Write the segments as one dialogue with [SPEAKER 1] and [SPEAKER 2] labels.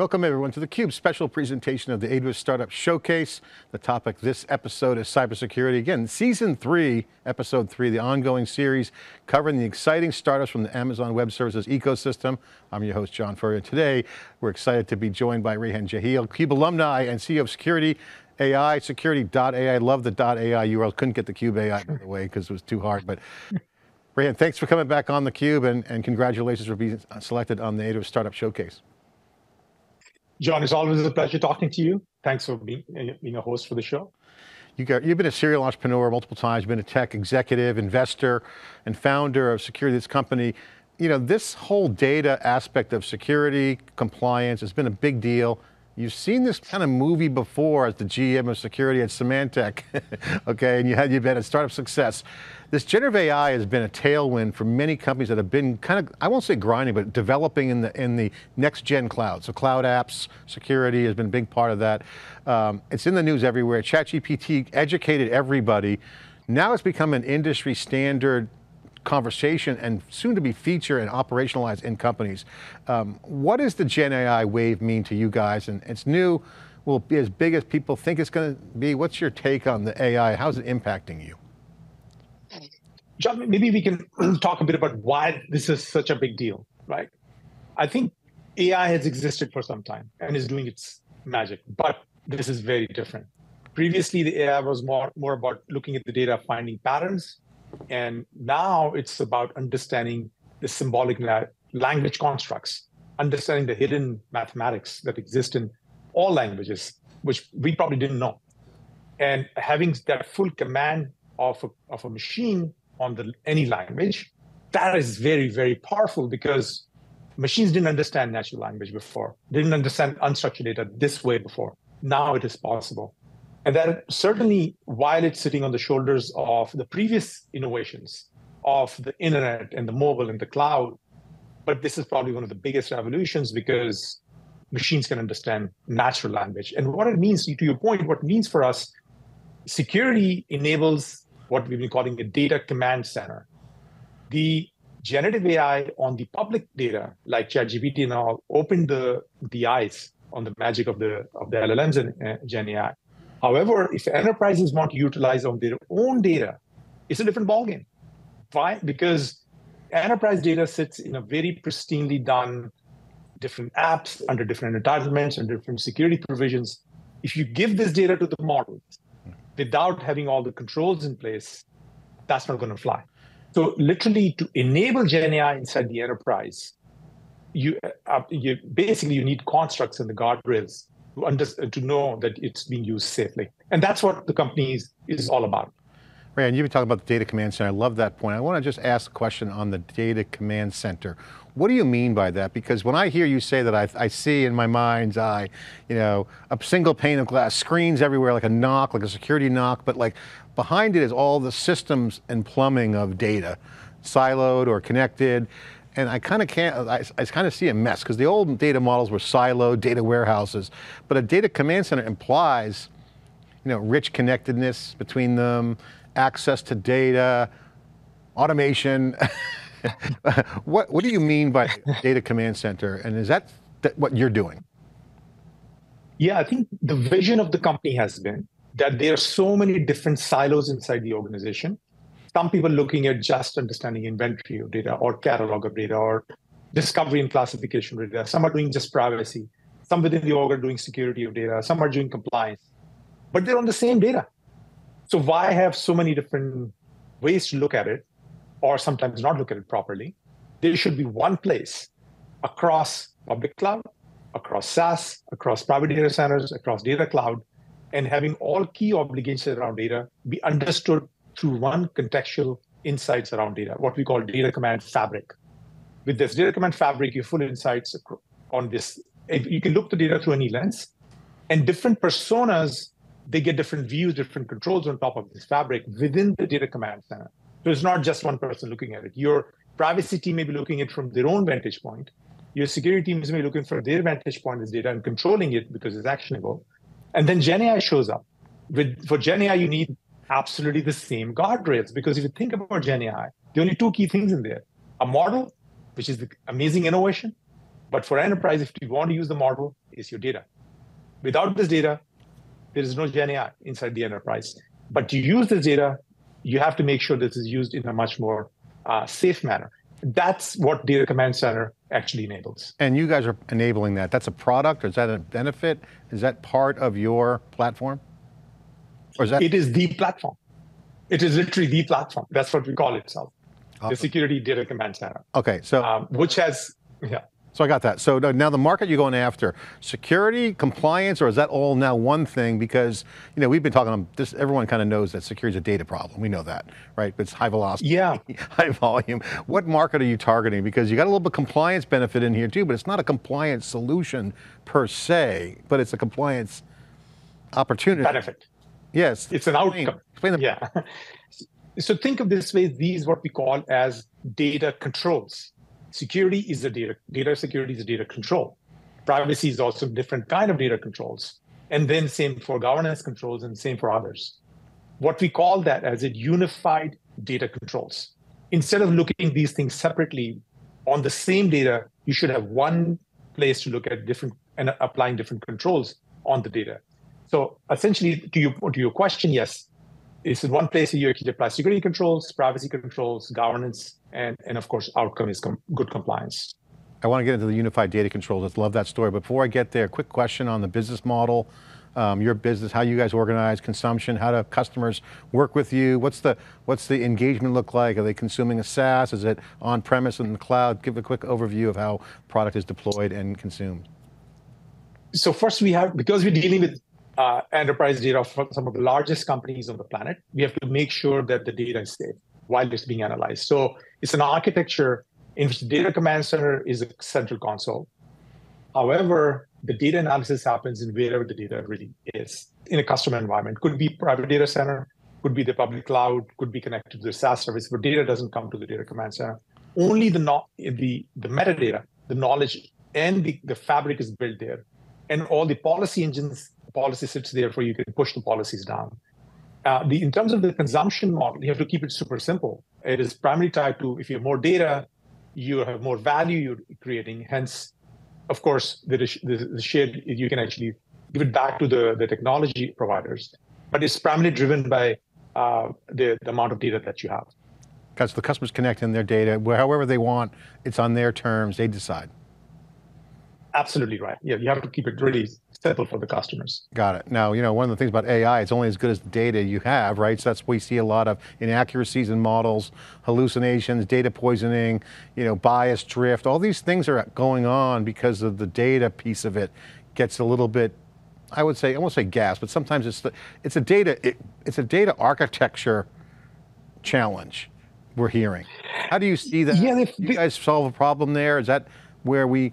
[SPEAKER 1] Welcome everyone to theCUBE's special presentation of the AWS Startup Showcase. The topic this episode is cybersecurity. Again, season three, episode three, the ongoing series covering the exciting startups from the Amazon Web Services ecosystem. I'm your host, John Furrier. Today, we're excited to be joined by Rehan Jalil, CUBE alumni and CEO of Securiti AI, securiti.ai. Love the .ai URL. Couldn't get the CUBE AI, by the way, because it was too hard. But Rehan, thanks for coming back on theCUBE and, and congratulations for being selected on the AWS Startup Showcase.
[SPEAKER 2] John, it's always a pleasure talking to you. Thanks for being, uh, being a host for the show.
[SPEAKER 1] You got, you've been a serial entrepreneur multiple times, you've been a tech executive, investor, and founder of Securiti This company. You know, this whole data aspect of security, compliance has been a big deal. You've seen this kind of movie before as the GM of security at Symantec, okay, and you had, you've been a startup success. This generative AI has been a tailwind for many companies that have been kind of, I won't say grinding, but developing in the, in the next gen cloud. So cloud apps, security has been a big part of that. Um, it's in the news everywhere. ChatGPT educated everybody. Now it's become an industry standard conversation and soon to be feature and operationalized in companies. Um, what does the Gen AI wave mean to you guys? And it's new, will be as big as people think it's going to be. What's your take on the AI? How's it impacting you?
[SPEAKER 2] John, maybe we can talk a bit about why this is such a big deal, right? I think AI has existed for some time and is doing its magic, but this is very different. Previously, the AI was more, more about looking at the data, finding patterns, and now it's about understanding the symbolic language constructs, understanding the hidden mathematics that exist in all languages, which we probably didn't know. And having that full command of a, of a machine on the, any language, that is very, very powerful because machines didn't understand natural language before, didn't understand unstructured data this way before. Now it is possible. And that certainly, while it's sitting on the shoulders of the previous innovations of the internet and the mobile and the cloud, but this is probably one of the biggest revolutions because machines can understand natural language. And what it means, to your point, what it means for us, Securiti enables what we've been calling a data command center. The generative AI on the public data, like ChatGPT and all, opened the, the eyes on the magic of the, of the LLMs and uh, Gen AI. However, if enterprises want to utilize on their own data, it's a different ballgame. Why? Because enterprise data sits in a very pristinely done different apps under different entitlements and different security provisions. If you give this data to the models without having all the controls in place, that's not going to fly. So literally to enable Gen AI inside the enterprise, you, uh, you basically you need constructs and the guardrails to, under, to know that it's being used safely. And that's what the company is, is all about.
[SPEAKER 1] Rehan, you've been talking about the data command center. I love that point. I want to just ask a question on the data command center. What do you mean by that? Because when I hear you say that, I, I, see in my mind's eye, you know, a single pane of glass, screens everywhere, like a NOC, like a security NOC, but like behind it is all the systems and plumbing of data, siloed or connected. And I kind of can't, I, I kind of see a mess because the old data models were siloed, data warehouses, but a data command center implies, you know, rich connectedness between them, access to data, automation. what, what do you mean by data command center? And is that, that what you're doing?
[SPEAKER 2] Yeah, I think the vision of the company has been that there are so many different silos inside the organization. Some people looking at just understanding inventory of data or catalog of data or discovery and classification of data. Some are doing just privacy. Some within the org are doing security of data. Some are doing compliance. But they're on the same data. So why have so many different ways to look at it, or sometimes not look at it properly? There should be one place across public cloud, across SaaS, across private data centers, across data cloud, and having all key obligations around data be understood through one contextual insights around data, what we call data command fabric. With this data command fabric, you full insights on this. You can look the data through any lens, and different personas they get different views, different controls on top of this fabric within the data command center. So it's not just one person looking at it. Your privacy team may be looking at it from their own vantage point. Your security teams may be looking from their vantage point this data and controlling it because it's actionable. And then Gen AI shows up. With, for Gen AI, you need absolutely the same guardrails because if you think about Gen AI, the only two key things in there, a model, which is the amazing innovation, But for enterprise, if you want to use the model, it's your data. Without this data, there is no Gen AI inside the enterprise. But to use this data, you have to make sure this is used in a much more uh, safe manner. That's what Data Command Center actually enables.
[SPEAKER 1] And you guys are enabling that. That's a product, or is that a benefit? Is that part of your platform?
[SPEAKER 2] Or is that? It is the platform. It is literally the platform. That's what we call itself. Awesome. The Securiti Data Command Center.
[SPEAKER 1] Okay, so. Um,
[SPEAKER 2] which has, yeah.
[SPEAKER 1] So I got that. So now the market you're going after, security, compliance, or is that all now one thing? Because you know we've been talking. This everyone kind of knows that security is a data problem. We know that, right? But It's high velocity,
[SPEAKER 2] yeah,
[SPEAKER 1] high volume. What market are you targeting? Because you got a little bit of compliance benefit in here too, but it's not a compliance solution per se, but it's a compliance opportunity.
[SPEAKER 2] Benefit.
[SPEAKER 1] Yes,
[SPEAKER 2] it's an
[SPEAKER 1] explain,
[SPEAKER 2] outcome.
[SPEAKER 1] Explain the.
[SPEAKER 2] Yeah. so think of this way: these what we call as data controls. Security is a data data security is a data control. Privacy is also a different kind of data controls. And then same for governance controls and same for others. What we call that as a unified data controls. Instead of looking these things separately on the same data you should have one place to look at different and applying different controls on the data so essentially to your to your question yes it's in one place you can apply security controls privacy controls governance and, and of course, outcome is com good compliance.
[SPEAKER 1] I want to get into the unified data controls. I love that story. But before I get there, quick question on the business model, um, your business, how you guys organize consumption, how do customers work with you? What's the, what's the engagement look like? Are they consuming a SaaS? Is it on-premise in the cloud? Give a quick overview of how product is deployed and consumed.
[SPEAKER 2] So first we have, because we're dealing with uh, enterprise data from some of the largest companies on the planet, we have to make sure that the data is safe while it's being analyzed. So it's an architecture in which the data command center is a central console. However, the data analysis happens in wherever the data really is in a customer environment. Could be private data center, could be the public cloud, could be connected to the SaaS service, but data doesn't come to the data command center. Only the the the metadata, the knowledge, and the, the fabric is built there. And all the policy engines, policy sits there for you can push the policies down. Uh, the, in terms of the consumption model, you have to keep it super simple. It is primarily tied to if you have more data, you have more value you're creating. Hence, of course, the, the, the shared, you can actually give it back to the, the technology providers. But it's primarily driven by uh, the, the amount of data that you have.
[SPEAKER 1] Because the customers connect in their data, however they want, it's on their terms, they decide.
[SPEAKER 2] Absolutely right. Yeah, you have to keep it really simple for the customers.
[SPEAKER 1] Got it. Now, you know, one of the things about AI, it's only as good as the data you have, right? So that's we see a lot of inaccuracies in models, hallucinations, data poisoning, you know, bias drift. All these things are going on because of the data piece of it gets a little bit I would say, I won't say gas, but sometimes it's the, it's a data, it, it's a data architecture challenge we're hearing. How do you see that? Yeah, you guys solve a problem there? Is that where we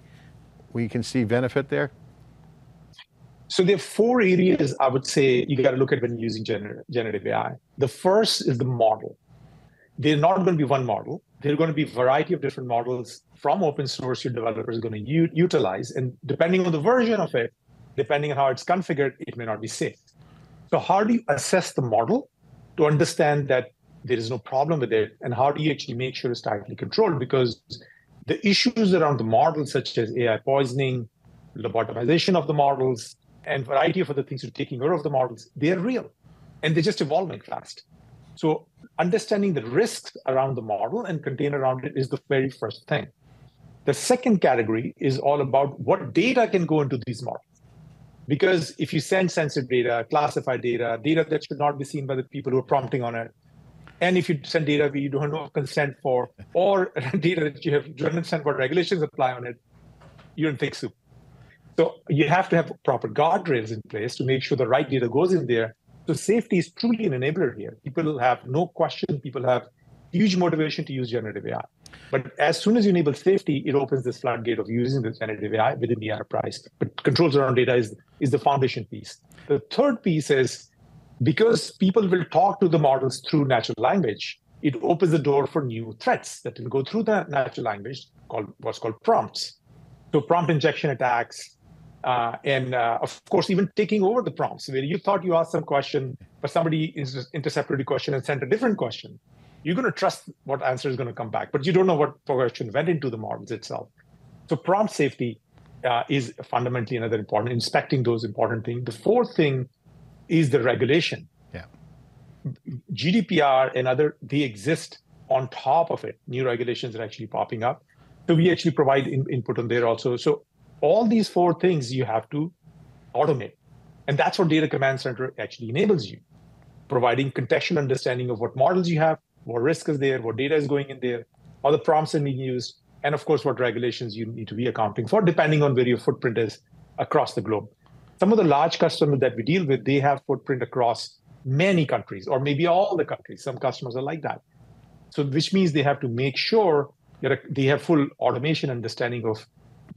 [SPEAKER 1] we can see benefit there?
[SPEAKER 2] So there are four areas I would say you got to look at when using gener- generative AI. The first is the model. They're not going to be one model. There are going to be a variety of different models from open source your developer is going to u- utilize. And depending on the version of it, depending on how it's configured, it may not be safe. So how do you assess the model to understand that there is no problem with it? And how do you actually make sure it's tightly controlled? Because the issues around the models, such as AI poisoning, lobotomization of the models, and variety of other things to taking care of the models, they're real and they're just evolving fast. So understanding the risks around the model and contain around it is the very first thing. The second category is all about what data can go into these models. Because if you send sensitive data, classified data, data that should not be seen by the people who are prompting on it, and if you send data you don't have consent for, or data that you have don't understand what regulations apply on it, you're in thick soup. So you have to have proper guardrails in place to make sure the right data goes in there. So safety is truly an enabler here. People have no question. People have huge motivation to use generative AI. But as soon as you enable safety, it opens this floodgate of using this generative AI within the enterprise. But controls around data is, is the foundation piece. The third piece is because people will talk to the models through natural language, it opens the door for new threats that will go through the natural language called what's called prompts. So prompt injection attacks, uh, and uh, of course, even taking over the prompts where you thought you asked some question, but somebody intercepted the question and sent a different question. You're going to trust what answer is going to come back, but you don't know what question went into the models itself. So prompt safety uh, is fundamentally another important, inspecting those important things. The fourth thing is the regulation.
[SPEAKER 1] Yeah.
[SPEAKER 2] GDPR and other, they exist on top of it. New regulations are actually popping up. So we actually provide in, input on there also. So all these four things you have to automate. And that's what Data Command Center actually enables you, providing contextual understanding of what models you have, what risk is there, what data is going in there, how the prompts are being used, and of course, what regulations you need to be accounting for, depending on where your footprint is across the globe. Some of the large customers that we deal with, they have footprint across many countries, or maybe all the countries. Some customers are like that. So, which means they have to make sure they have full automation understanding of,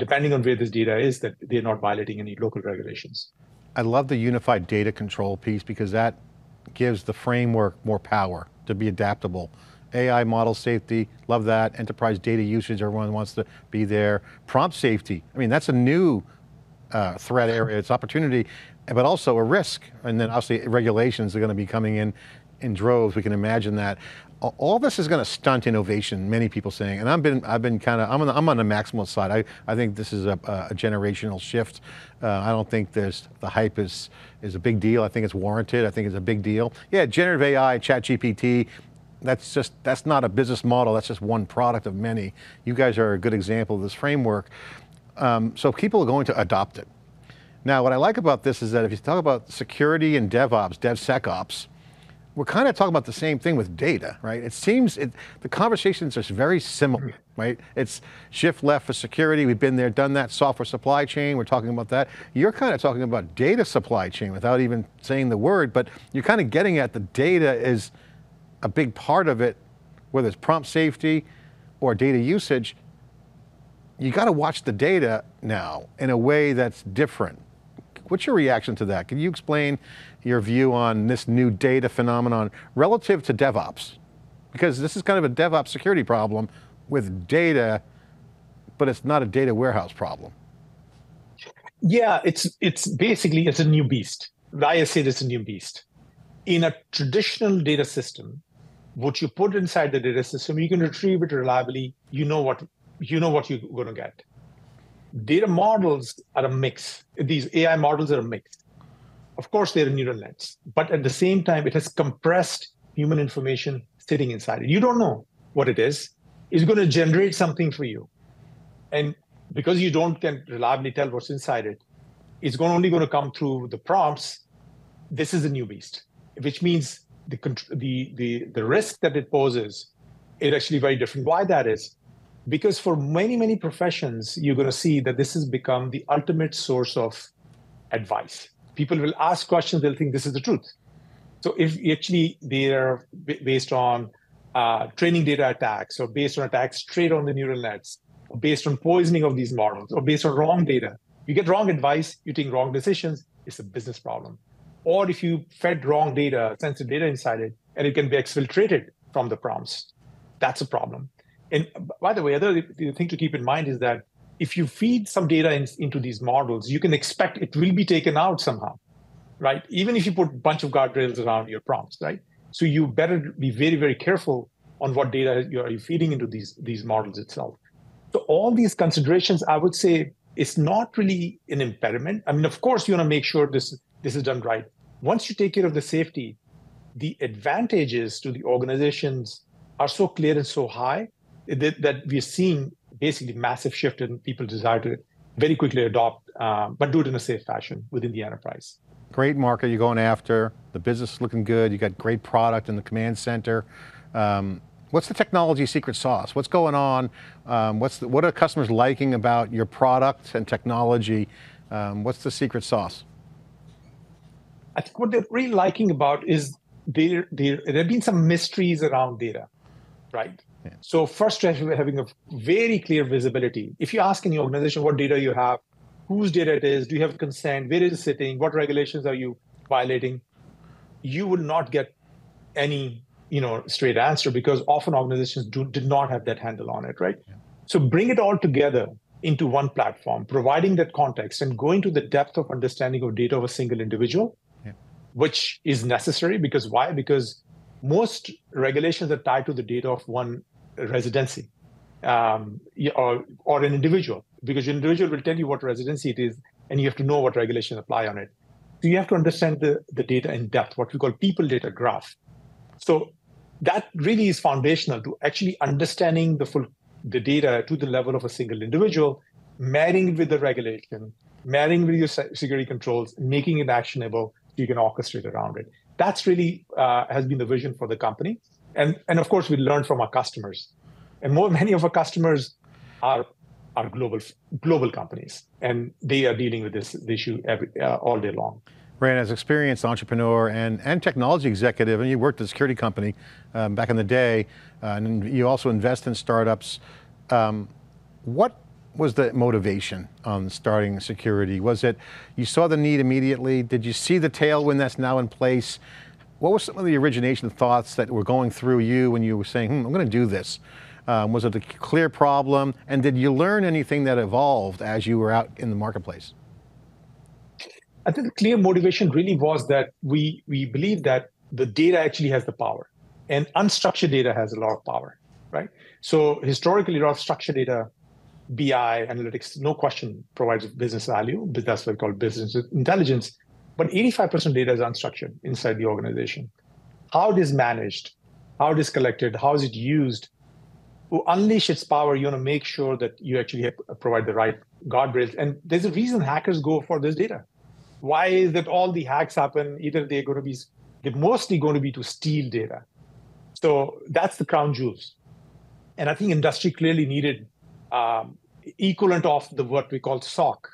[SPEAKER 2] depending on where this data is, that they're not violating any local regulations.
[SPEAKER 1] I love the unified data control piece because that gives the framework more power to be adaptable. AI model safety, love that. Enterprise data usage, everyone wants to be there. Prompt safety, I mean, that's a new uh, threat area, it's opportunity, but also a risk. And then obviously regulations are going to be coming in in droves, we can imagine that. All this is going to stunt innovation, many people saying, and I've been, I've been kind of, I'm on the, I'm on the maximalist side. I, I think this is a, a generational shift. Uh, I don't think there's, the hype is, is a big deal. I think it's warranted. I think it's a big deal. Yeah, generative AI, chat GPT, that's just, that's not a business model, that's just one product of many. You guys are a good example of this framework. Um, so people are going to adopt it. Now, what I like about this is that if you talk about security and DevOps, DevSecOps, we're kind of talking about the same thing with data, right? It seems it, the conversations are very similar, right? It's shift left for security. We've been there, done that. Software supply chain. We're talking about that. You're kind of talking about data supply chain without even saying the word, but you're kind of getting at the data is a big part of it, whether it's prompt safety or data usage, you got to watch the data now in a way that's different. What's your reaction to that? Can you explain your view on this new data phenomenon relative to DevOps? Because this is kind of a DevOps security problem with data, but it's not a data warehouse problem.
[SPEAKER 2] Yeah, it's it's basically it's a new beast. I say it's a new beast. In a traditional data system, what you put inside the data system, you can retrieve it reliably. You know what you know what you're going to get. Data models are a mix. These AI models are a mix. Of course, they're neural nets, but at the same time, it has compressed human information sitting inside it. You don't know what it is. It's going to generate something for you, and because you don't can reliably tell what's inside it, it's going only going to come through the prompts. This is a new beast, which means the, the, the, the risk that it poses is actually very different. Why that is? Because for many, many professions, you're going to see that this has become the ultimate source of advice. People will ask questions, they'll think this is the truth. So if actually they're based on uh, training data attacks or based on attacks straight on the neural nets, or based on poisoning of these models, or based on wrong data, you get wrong advice, you take wrong decisions, it's a business problem or if you fed wrong data, sensitive data inside it, and it can be exfiltrated from the prompts, that's a problem. And uh, by the way, other thing to keep in mind is that if you feed some data in, into these models, you can expect it will be taken out somehow, right? Even if you put a bunch of guardrails around your prompts, right? So you better be very, very careful on what data you are feeding into these, these models itself. So all these considerations, I would say, is not really an impediment. I mean, of course, you want to make sure this this is done right. Once you take care of the safety, the advantages to the organizations are so clear and so high that, that we're seeing basically massive shift in people's desire to very quickly adopt, uh, but do it in a safe fashion within the enterprise.
[SPEAKER 1] Great market you're going after. The business is looking good. You got great product in the command center. Um, what's the technology secret sauce? What's going on? Um, what's the, what are customers liking about your product and technology? Um, what's the secret sauce?
[SPEAKER 2] I think what they're really liking about is there there there have been some mysteries around data, right? Yeah. So first, having a very clear visibility. If you ask any organization what data you have, whose data it is, do you have consent, where is it sitting, what regulations are you violating, you will not get any you know straight answer because often organizations do, did not have that handle on it, right? Yeah. So bring it all together into one platform, providing that context and going to the depth of understanding of data of a single individual which is necessary because why? Because most regulations are tied to the data of one residency. um, or, or an individual, because your individual will tell you what residency it is, and you have to know what regulations apply on it. So you have to understand the, the data in depth, what we call people data graph. So that really is foundational to actually understanding the full the data to the level of a single individual, marrying it with the regulation, marrying with your security controls, making it actionable, so you can orchestrate around it. That's really uh, has been the vision for the company, and and of course we learn from our customers, and more many of our customers are are global global companies, and they are dealing with this issue every uh, all day long.
[SPEAKER 1] Rehan as experienced entrepreneur and, and technology executive, and you worked at a security company um, back in the day, uh, and you also invest in startups. Um, what was the motivation on starting Securiti? Was it, you saw the need immediately? Did you see the tailwind that's now in place? What were some of the origination thoughts that were going through you when you were saying, hmm, I'm going to do this? Um, was it a clear problem? And did you learn anything that evolved as you were out in the marketplace?
[SPEAKER 2] I think the clear motivation really was that we we believe that the data actually has the power, and unstructured data has a lot of power, right? So historically, a lot of structured data, BI analytics, no question provides business value, but that's what we call business intelligence. But 85% data is unstructured inside the organization. How it is managed, how it is collected, how is it used, to unleash its power, you want to make sure that you actually have, provide the right guardrails. And there's a reason hackers go for this data why is that all the hacks happen? Either they're going to be, they're mostly going to be to steal data. So that's the crown jewels. And I think industry clearly needed um, equivalent of the what we call SOC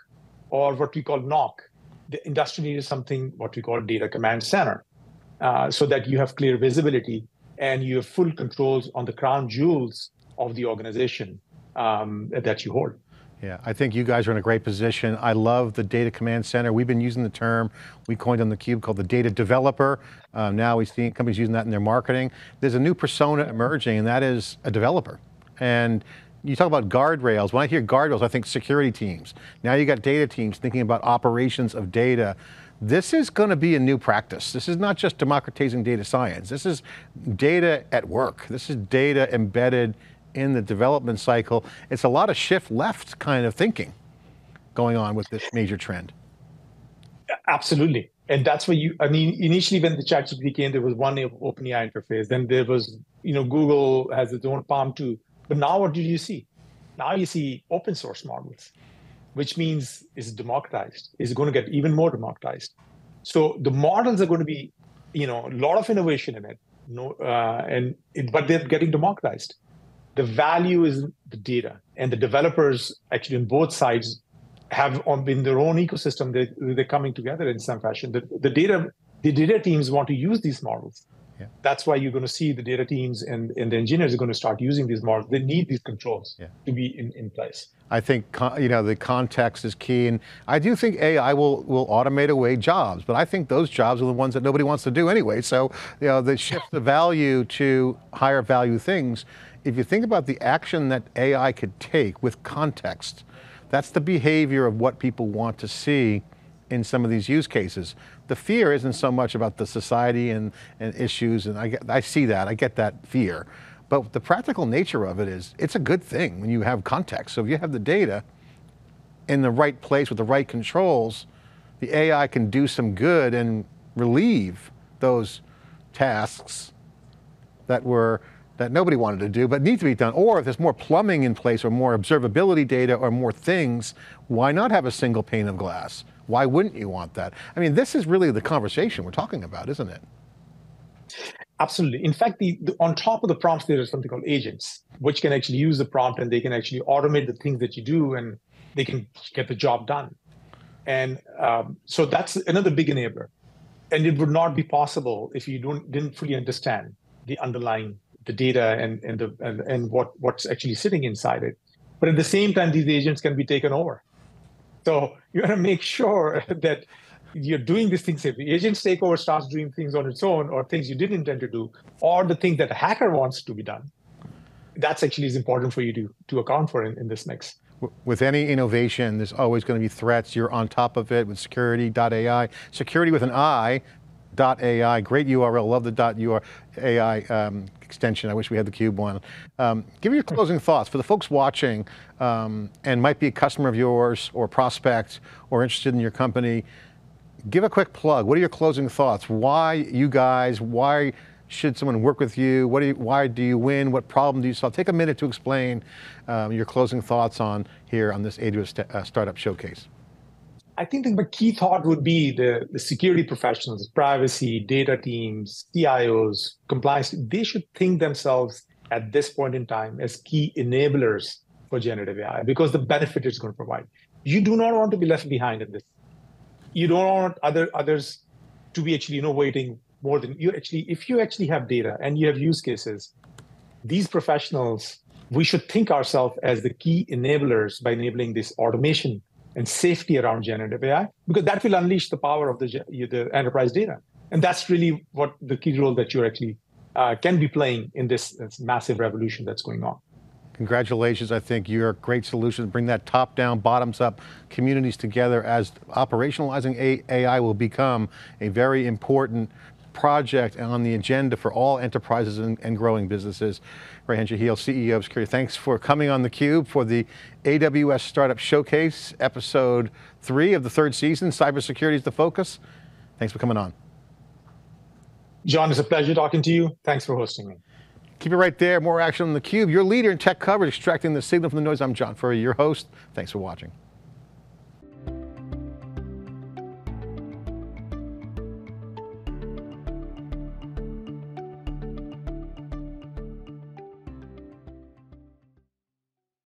[SPEAKER 2] or what we call NOC. The industry needed something what we call data command center, uh, so that you have clear visibility and you have full controls on the crown jewels of the organization um, that you hold.
[SPEAKER 1] Yeah, I think you guys are in a great position. I love the data command center. We've been using the term, we coined on theCUBE called the data developer. Um, now we see companies using that in their marketing. There's a new persona emerging and that is a developer. And you talk about guardrails. When I hear guardrails, I think security teams. Now you got data teams thinking about operations of data. This is going to be a new practice. This is not just democratizing data science. This is data at work. This is data embedded in the development cycle. It's a lot of shift left kind of thinking going on with this major trend.
[SPEAKER 2] Absolutely. And that's where you, I mean, initially when the ChatGPT came, there was one open OpenAI interface. Then there was, you know, Google has its own PaLM 2. But now what do you see? Now you see open source models, which means it's democratized. It's going to get even more democratized. So the models are going to be, you know, a lot of innovation in it. No, uh, and it, but they're getting democratized the value is the data and the developers actually on both sides have on in their own ecosystem they, they're coming together in some fashion the, the data the data teams want to use these models yeah. that's why you're going to see the data teams and, and the engineers are going to start using these models they need these controls yeah. to be in, in place
[SPEAKER 1] I think you know the context is key, and I do think AI will will automate away jobs, but I think those jobs are the ones that nobody wants to do anyway. So you know, they shift the value to higher value things if you think about the action that AI could take with context, that's the behavior of what people want to see in some of these use cases. The fear isn't so much about the society and, and issues, and I, get, I see that, I get that fear. But the practical nature of it is, it's a good thing when you have context. So if you have the data in the right place with the right controls, the AI can do some good and relieve those tasks that were that nobody wanted to do, but need to be done. Or if there's more plumbing in place or more observability data or more things, why not have a single pane of glass? Why wouldn't you want that? I mean, this is really the conversation we're talking about, isn't it?
[SPEAKER 2] Absolutely. In fact, the, the, on top of the prompts, there is something called agents, which can actually use the prompt and they can actually automate the things that you do and they can get the job done. And um, so that's another big enabler. And it would not be possible if you don't didn't fully understand the underlying the data and and the and, and what what's actually sitting inside it. But at the same time, these agents can be taken over. So you want to make sure that you're doing these things. If the agents take over, starts doing things on its own, or things you didn't intend to do, or the thing that a hacker wants to be done, that's actually is important for you to to account for in, in this mix.
[SPEAKER 1] With any innovation, there's always going to be threats. You're on top of it with securiti.ai. Securiti with an I, .ai, great URL, love the .ur AI. Um, extension. I wish we had the Cube one. Um, give your closing thoughts for the folks watching um, and might be a customer of yours or prospect or interested in your company. Give a quick plug. What are your closing thoughts? Why you guys? Why should someone work with you? What do you, why do you win? What problem do you solve? Take a minute to explain um, your closing thoughts on here on this AWS uh, Startup Showcase.
[SPEAKER 2] I think the key thought would be the, the security professionals, privacy, data teams, CIOs, compliance, they should think themselves at this point in time as key enablers for generative AI because the benefit it's going to provide. You do not want to be left behind in this. You don't want other others to be actually innovating more than you actually if you actually have data and you have use cases these professionals we should think ourselves as the key enablers by enabling this automation and safety around generative ai because that will unleash the power of the, the enterprise data. And that's really what the key role that you actually uh, can be playing in this, this massive revolution that's going on.
[SPEAKER 1] Congratulations, I think you're a great solution. Bring that top down, bottoms up communities together as operationalizing AI will become a very important project on the agenda for all enterprises and, and growing businesses. Rehan Jalil, CEO of Securiti, thanks for coming on theCUBE for the AWS Startup Showcase, episode three of the third season, cybersecurity is the focus. Thanks for coming on.
[SPEAKER 2] John, it's a pleasure talking to you. Thanks for hosting me.
[SPEAKER 1] Keep it right there, more action on theCUBE, your leader in tech coverage, extracting the signal from the noise. I'm John Furrier, your host. Thanks for watching.